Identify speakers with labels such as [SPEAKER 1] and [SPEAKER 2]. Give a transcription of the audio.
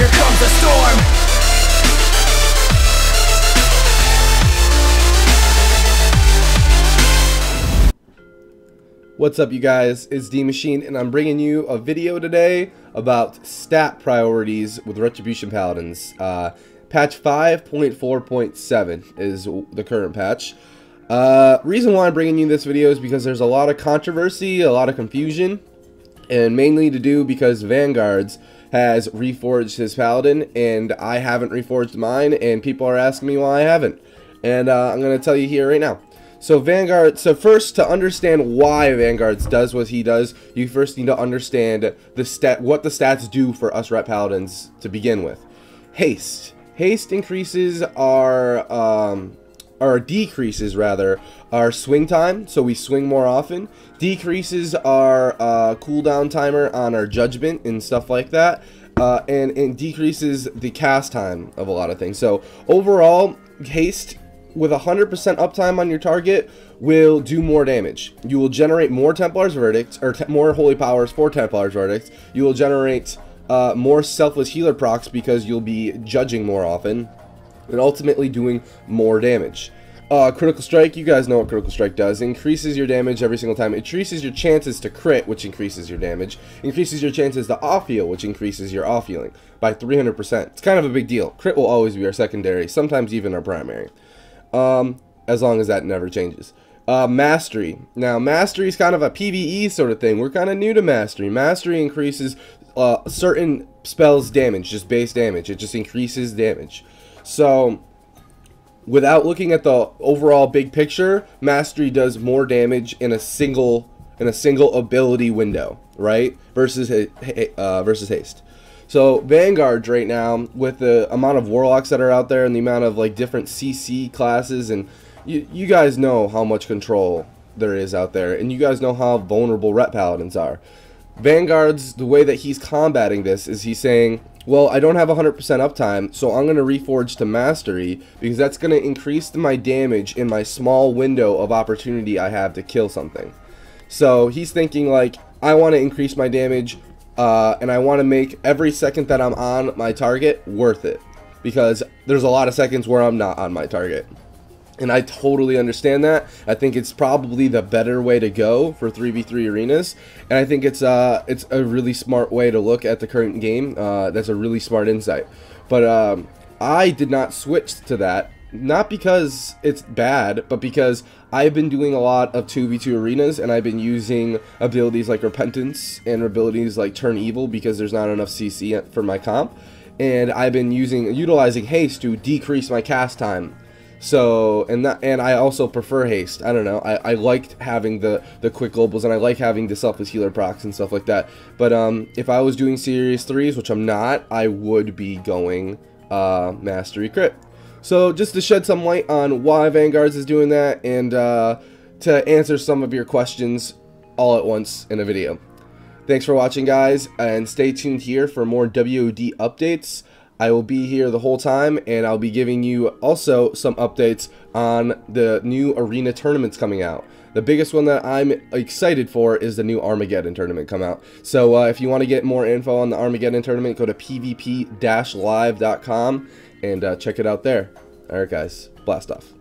[SPEAKER 1] here comes the storm
[SPEAKER 2] What's up, you guys? It's D Machine, and I'm bringing you a video today about stat priorities with Retribution Paladins. Uh, patch 5.4.7 is the current patch. Uh, reason why I'm bringing you this video is because there's a lot of controversy, a lot of confusion, and mainly to do because Vanguards has reforged his Paladin, and I haven't reforged mine, and people are asking me why I haven't. And uh, I'm going to tell you here right now. So Vanguard, so first to understand why Vanguards does what he does, you first need to understand the stat, what the stats do for us Ret Paladins to begin with. Haste. Haste increases our, um, or decreases rather, our swing time, so we swing more often. Decreases our uh, cooldown timer on our judgment and stuff like that. Uh, and, decreases the cast time of a lot of things. So overall, haste with 100% uptime on your target will do more damage. You will generate more Templar's Verdicts, or more Holy Powers for Templar's Verdicts. You will generate uh, more Selfless Healer procs because you'll be judging more often, and ultimately doing more damage. Uh, critical Strike, you guys know what Critical Strike does. Increases your damage every single time. It increases your chances to crit, which increases your damage. Increases your chances to off-heal, which increases your off-healing by 300%. It's kind of a big deal. Crit will always be our secondary, sometimes even our primary um, as long as that never changes. Uh, mastery. Now, mastery is kind of a PvE sort of thing. We're kind of new to mastery. Mastery increases uh, certain spells damage, just base damage. It just increases damage. So, without looking at the overall big picture, mastery does more damage in a single in a single ability window, right? Versus uh, versus haste. So Vanguard right now, with the amount of warlocks that are out there and the amount of like different CC classes, and you you guys know how much control there is out there, and you guys know how vulnerable Ret Paladins are. Vanguard's the way that he's combating this is he's saying, well, I don't have 100% uptime, so I'm going to reforge to mastery because that's going to increase my damage in my small window of opportunity I have to kill something. So he's thinking like, I want to increase my damage uh, and I want to make every second that I'm on my target worth it because there's a lot of seconds where I'm not on my target. And I totally understand that. I think it's probably the better way to go for 3v3 arenas. And I think it's uh it's a really smart way to look at the current game. Uh, that's a really smart insight. But um, I did not switch to that not because it's bad, but because I've been doing a lot of 2v2 arenas and I've been using abilities like Repentance and abilities like Turn Evil because there's not enough CC for my comp. And I've been using utilizing haste to decrease my cast time. So and that and I also prefer haste. I don't know. I, I liked having the the quick globals and I like having the selfless healer procs and stuff like that. But um if I was doing series threes, which I'm not, I would be going uh mastery crit. So just to shed some light on why Vanguards is doing that and uh, to answer some of your questions all at once in a video. Thanks for watching guys and stay tuned here for more WOD updates. I will be here the whole time and I'll be giving you also some updates on the new arena tournaments coming out. The biggest one that I'm excited for is the new Armageddon tournament come out. So uh, if you want to get more info on the Armageddon tournament, go to pvp-live.com and uh, check it out there. Alright guys, blast off.